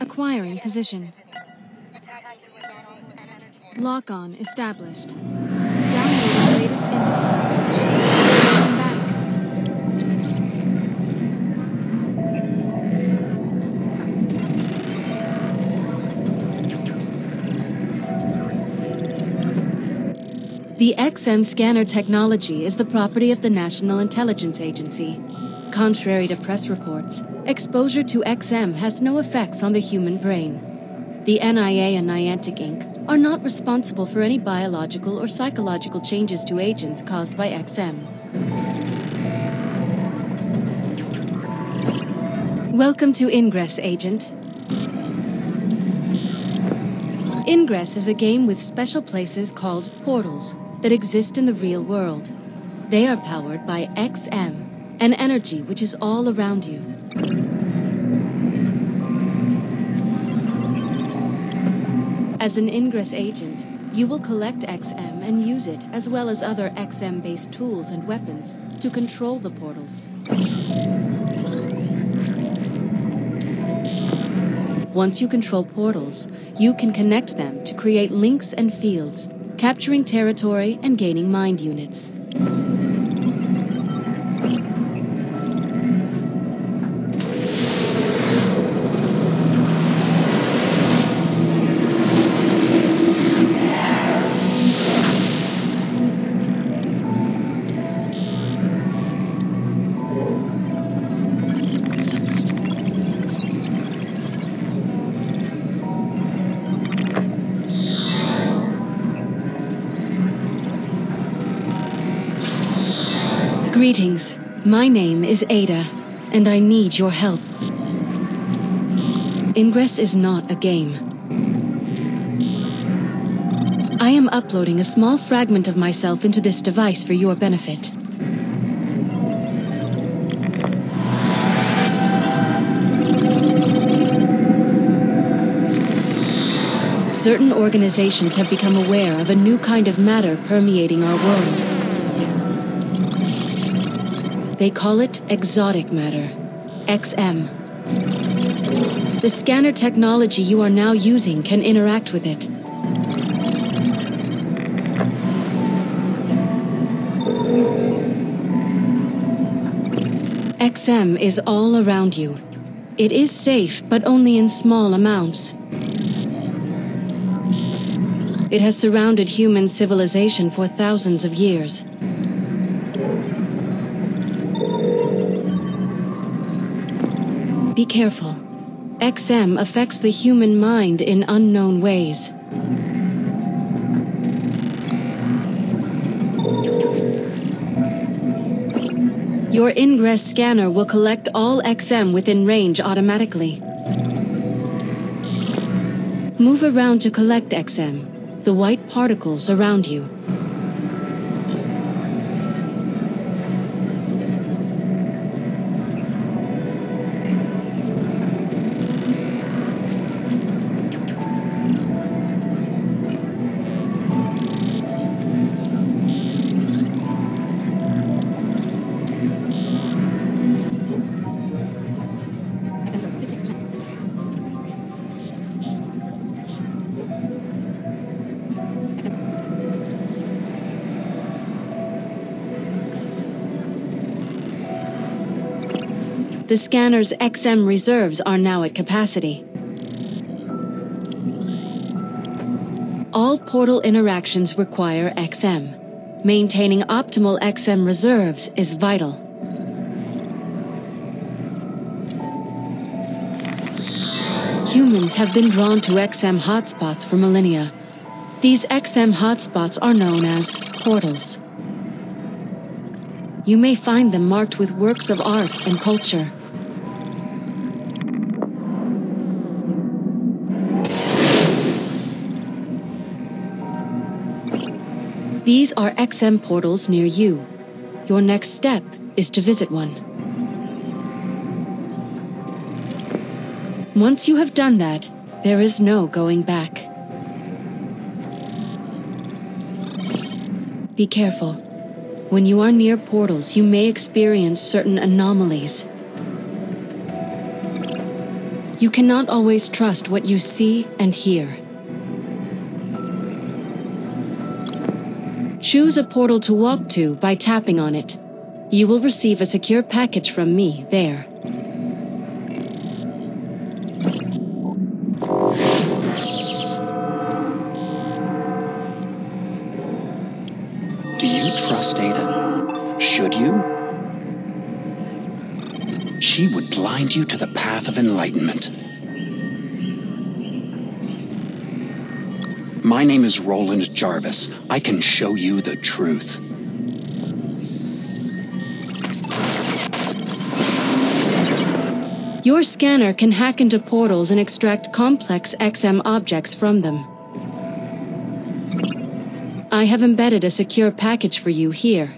Acquiring position. Lock on established. Download the latest intel. The XM scanner technology is the property of the National Intelligence Agency. Contrary to press reports, exposure to XM has no effects on the human brain. The NIA and Niantic Inc. are not responsible for any biological or psychological changes to agents caused by XM. Welcome to Ingress, Agent. Ingress is a game with special places called portals that exist in the real world. They are powered by XM, an energy which is all around you. As an Ingress agent, you will collect XM and use it, as well as other XM based tools and weapons, to control the portals. Once you control portals, you can connect them to create links and fields, capturing territory and gaining mind units. Greetings. My name is Ada, and I need your help. Ingress is not a game. I am uploading a small fragment of myself into this device for your benefit. Certain organizations have become aware of a new kind of matter permeating our world. They call it exotic matter, XM. The scanner technology you are now using can interact with it. XM is all around you. It is safe, but only in small amounts. It has surrounded human civilization for thousands of years. Careful. XM affects the human mind in unknown ways. Your ingress scanner will collect all XM within range automatically. Move around to collect XM, the white particles around you. The scanner's XM reserves are now at capacity. All portal interactions require XM. Maintaining optimal XM reserves is vital. Humans have been drawn to XM hotspots for millennia. These XM hotspots are known as portals. You may find them marked with works of art and culture. These are XM portals near you. Your next step is to visit one. Once you have done that, there is no going back. Be careful. When you are near portals, you may experience certain anomalies. You cannot always trust what you see and hear. Choose a portal to walk to by tapping on it. You will receive a secure package from me there. My name is Roland Jarvis. I can show you the truth. Your scanner can hack into portals and extract complex XM objects from them. I have embedded a secure package for you here.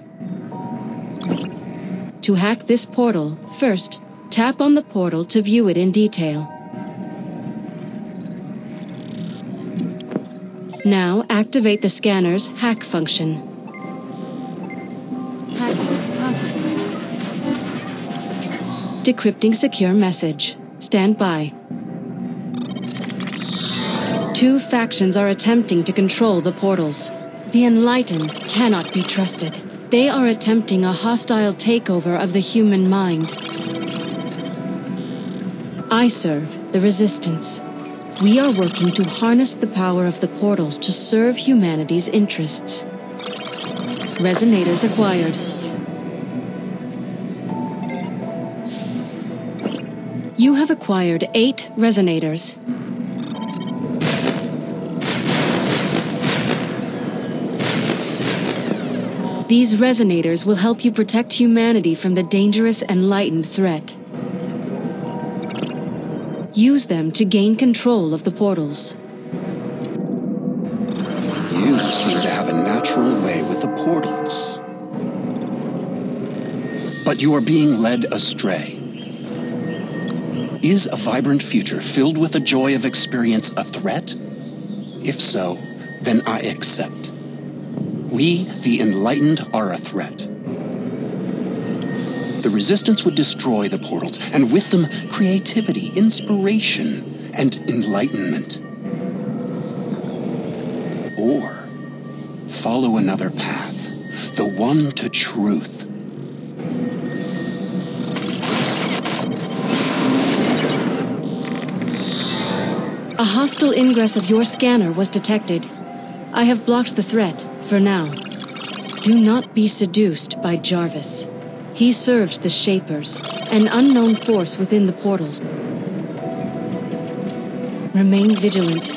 To hack this portal, first, tap on the portal to view it in detail. Now activate the scanner's hack function. Hacking possible. Decrypting secure message. Stand by. Two factions are attempting to control the portals. The Enlightened cannot be trusted. They are attempting a hostile takeover of the human mind. I serve the Resistance. We are working to harness the power of the portals to serve humanity's interests. Resonators acquired. You have acquired eight resonators. These resonators will help you protect humanity from the dangerous enlightened threat. Use them to gain control of the portals. You seem to have a natural way with the portals. But you are being led astray. Is a vibrant future filled with the joy of experience a threat? If so, then I accept. We, the enlightened, are a threat. The resistance would destroy the portals, and with them, creativity, inspiration, and enlightenment. Or follow another path, the one to truth. A hostile ingress of your scanner was detected. I have blocked the threat, for now. Do not be seduced by Jarvis. He serves the Shapers, an unknown force within the portals. Remain vigilant.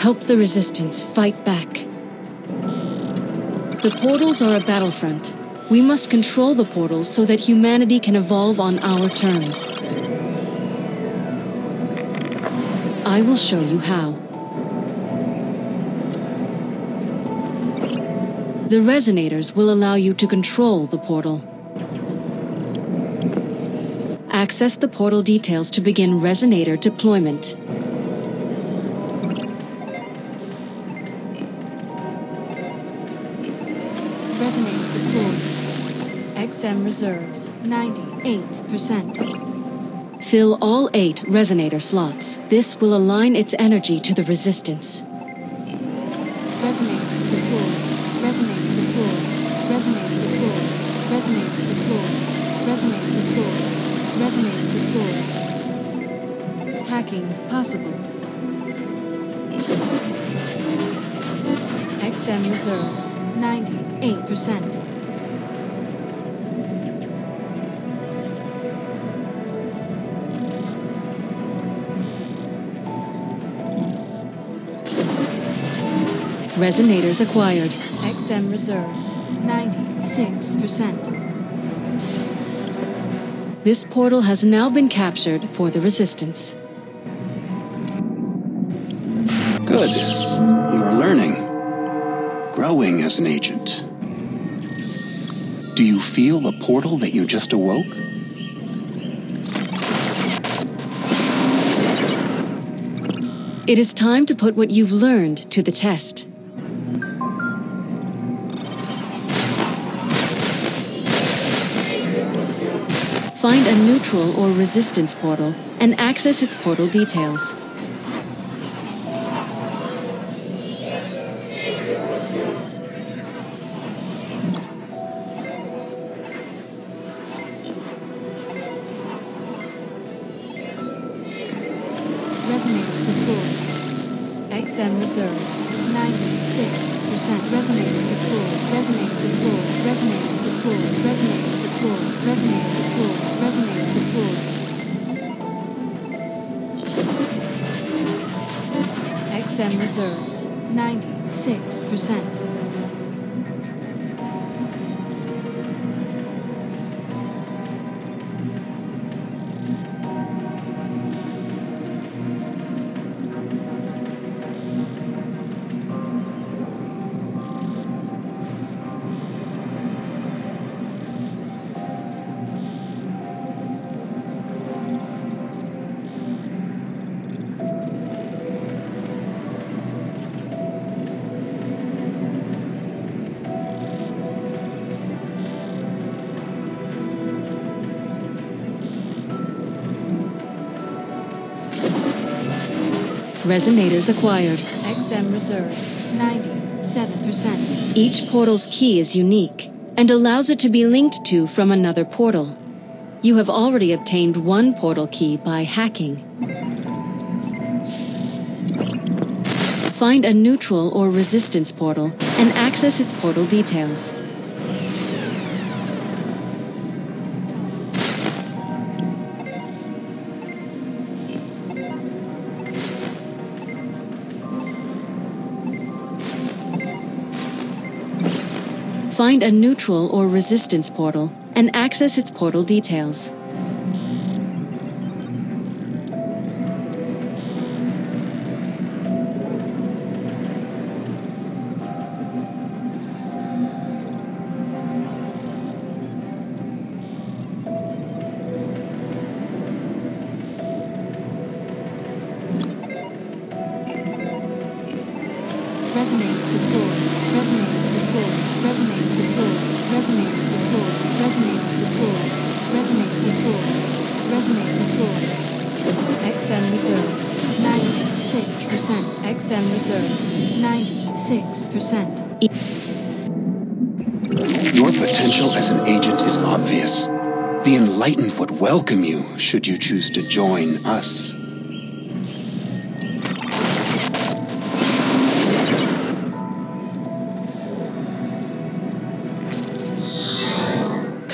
Help the Resistance fight back. The portals are a battlefront. We must control the portals so that humanity can evolve on our terms. I will show you how. The resonators will allow you to control the portal. Access the portal details to begin resonator deployment. Resonator deployed. XM reserves 98%. Fill all eight resonator slots. This will align its energy to the resistance. Resonator deployed. Resonator deployed. Resonator deployed. Resonator deployed. Resonator deployed. Resonator deployed. Hacking possible. XM reserves 98%. Resonators acquired. XM reserves 96%. This portal has now been captured for the Resistance. Good. You are learning, growing as an agent. Do you feel the portal that you just awoke? It is time to put what you've learned to the test. Neutral or resistance portal and access its portal details. Resonator deployed. XM reserves XM reserves 96%. Resonators acquired. XM reserves 97%. Each portal's key is unique and allows it to be linked to from another portal. You have already obtained one portal key by hacking. Find a neutral or resistance portal and access its portal details. Find a neutral or resistance portal and access its portal details. Resonator deployed. Resonator deployed. Deployed. Resonator deployed. Resonator deployed. XM reserves 96%. XM reserves 96%. Your potential as an agent is obvious. The Enlightened would welcome you should you choose to join us.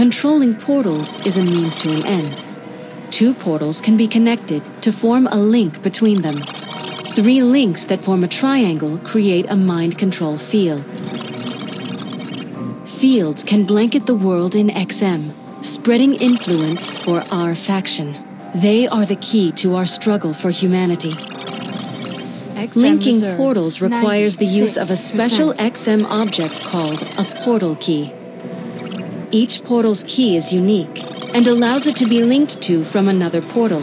Controlling portals is a means to an end. Two portals can be connected to form a link between them. Three links that form a triangle create a mind control field. Fields can blanket the world in XM, spreading influence for our faction. They are the key to our struggle for humanity. XM Linking portals requires the use of a special XM object called a portal key. Each portal's key is unique and allows it to be linked to from another portal.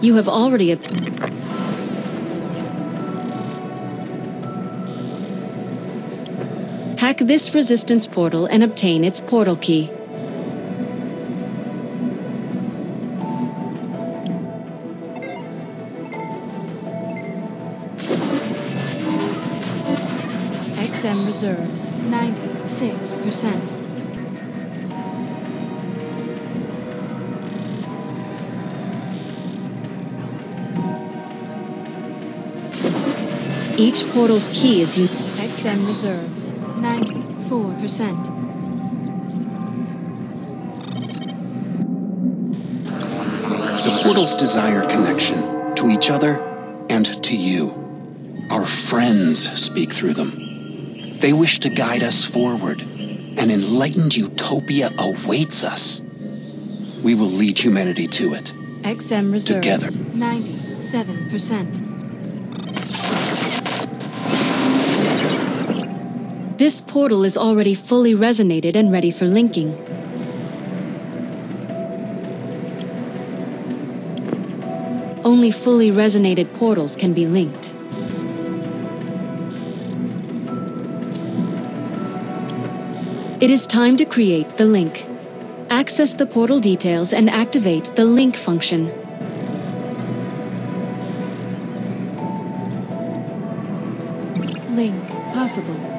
You have already. Hack this resistance portal and obtain its portal key. XM reserves 96%. Each portal's key is unique. XM reserves 94%. The portals desire connection to each other and to you. Our friends speak through them. They wish to guide us forward. An enlightened utopia awaits us. We will lead humanity to it. XM reserves Together. 97%. This portal is already fully resonated and ready for linking. Only fully resonated portals can be linked. It is time to create the link. Access the portal details and activate the link function. Link possible.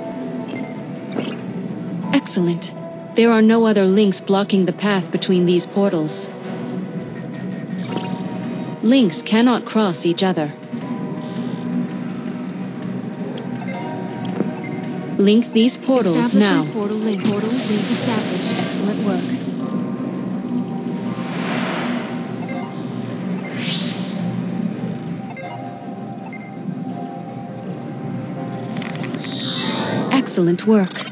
Excellent. There are no other links blocking the path between these portals. Links cannot cross each other. Link these portals now. portal link. Portal link established. Excellent work. Excellent work.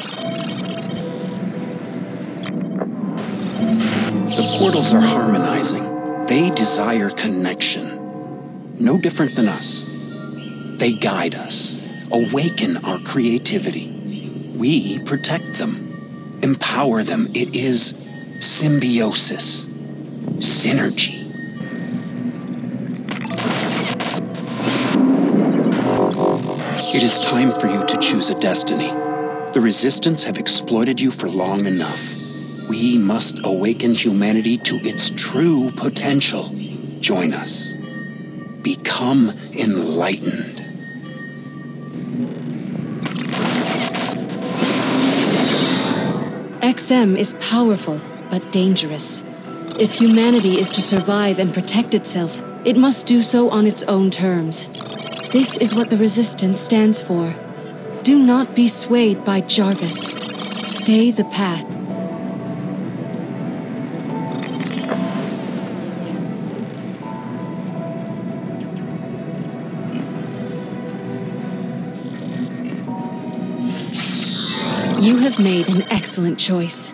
Portals are harmonizing. They desire connection. No different than us. They guide us, awaken our creativity. We protect them, empower them. It is symbiosis, synergy. It is time for you to choose a destiny. The Resistance have exploited you for long enough. We must awaken humanity to its true potential. Join us. Become enlightened. XM is powerful, but dangerous. If humanity is to survive and protect itself, it must do so on its own terms. This is what the Resistance stands for. Do not be swayed by Jarvis. Stay the path. You have made an excellent choice.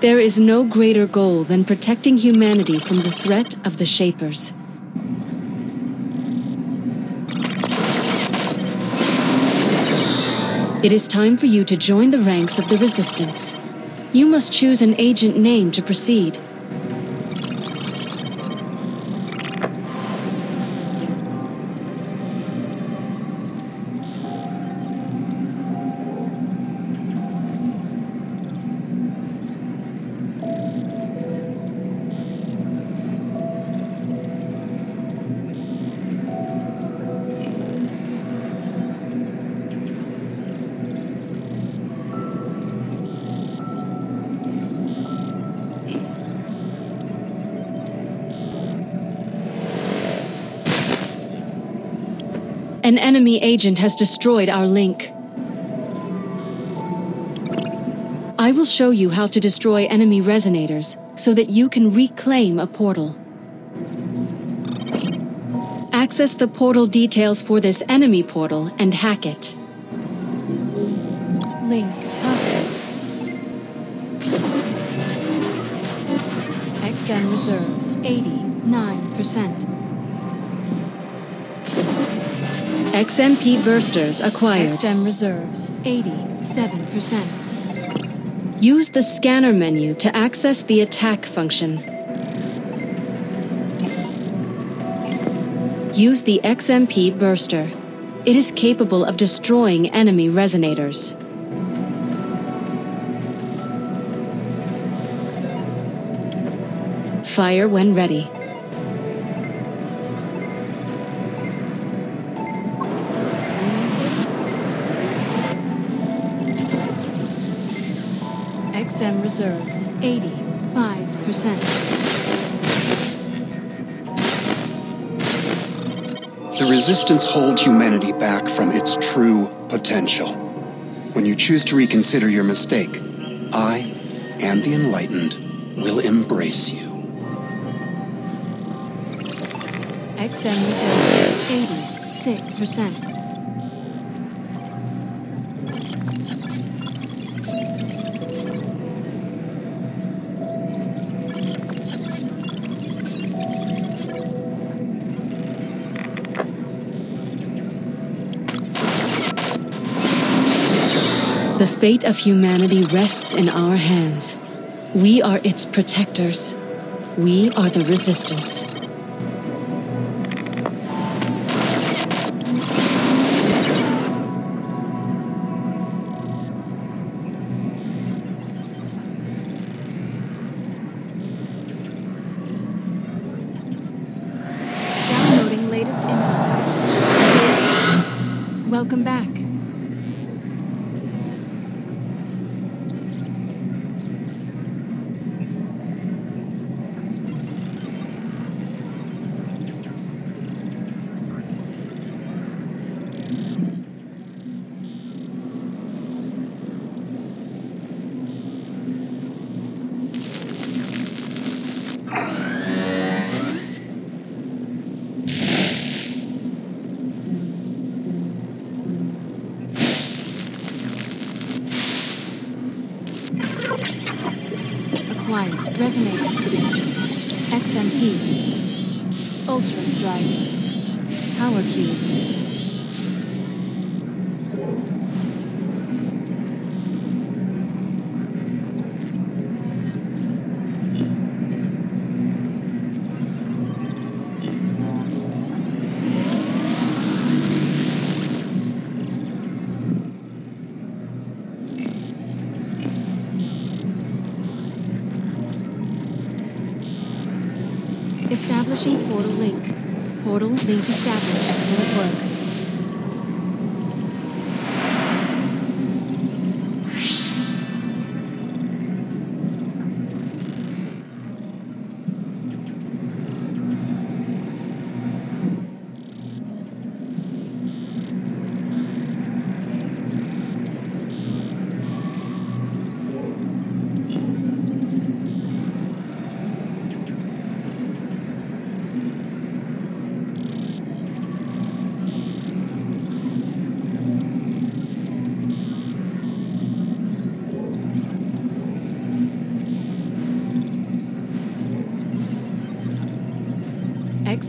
There is no greater goal than protecting humanity from the threat of the Shapers. It is time for you to join the ranks of the Resistance. You must choose an agent name to proceed. An enemy agent has destroyed our link. I will show you how to destroy enemy resonators so that you can reclaim a portal. Access the portal details for this enemy portal and hack it. Link possible. XM reserves 89%. XMP bursters acquired. XM reserves 87%. Use the scanner menu to access the attack function. Use the XMP burster. It is capable of destroying enemy resonators. Fire when ready. XM reserves 85%. The Resistance hold humanity back from its true potential. When you choose to reconsider your mistake, I and the Enlightened will embrace you. XM reserves 86%. The fate of humanity rests in our hands. We are its protectors. We are the resistance. Resonator. XMP. Ultra Strike. Power Cube.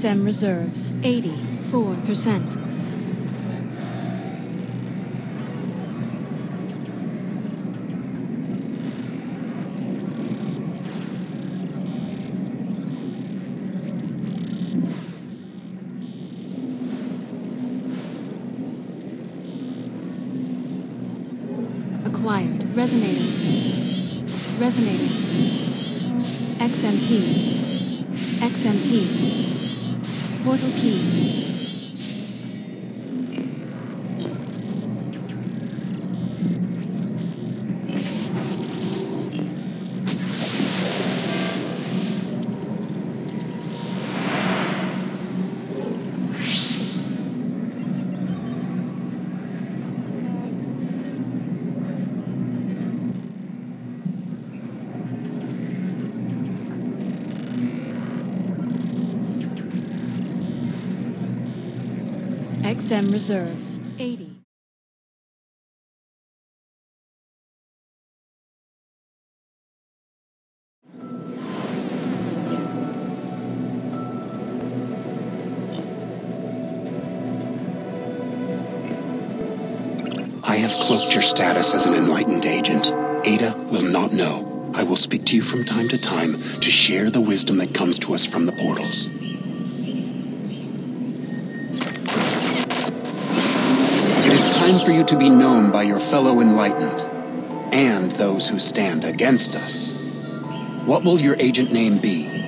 XM reserves 84%. Acquired. Resonating. Resonating. XMP. XMP. Portal key. XM reserves 80. I have cloaked your status as an enlightened agent. Ada will not know. I will speak to you from time to time to share the wisdom that comes to us from the portals. Time for you to be known by your fellow enlightened and those who stand against us. What will your agent name be?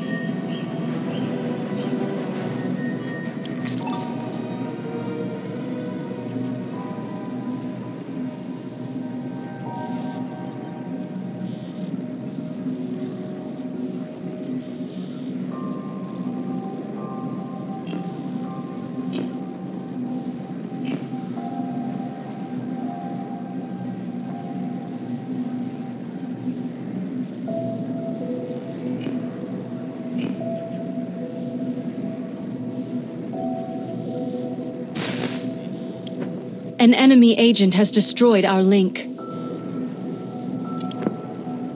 An enemy agent has destroyed our link.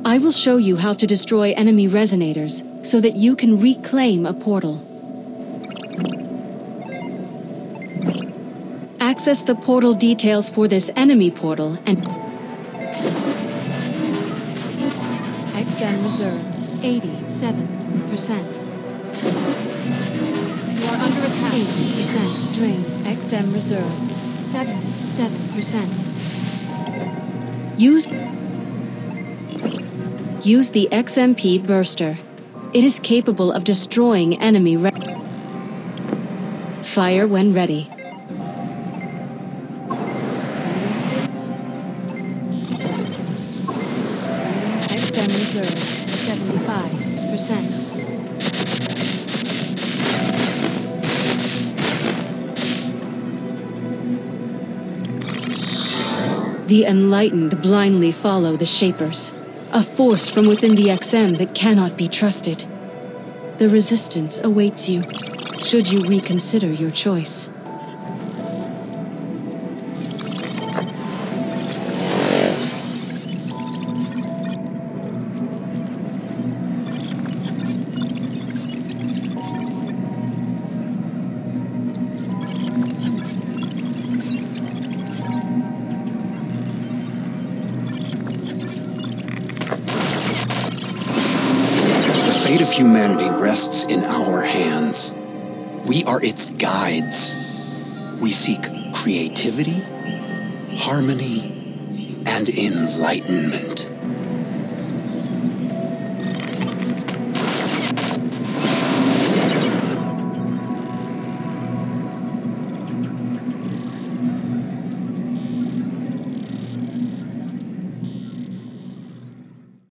I will show you how to destroy enemy resonators so that you can reclaim a portal. Access the portal details for this enemy portal and XM reserves 87%. You are under attack. 8% drained. XM reserves 77%. Use Use the XMP burster. It is capable of destroying enemy re- Fire when ready. The enlightened blindly follow the Shapers, a force from within the XM that cannot be trusted. The resistance awaits you, should you reconsider your choice. Rests in our hands. We are its guides. We seek creativity, harmony, and enlightenment.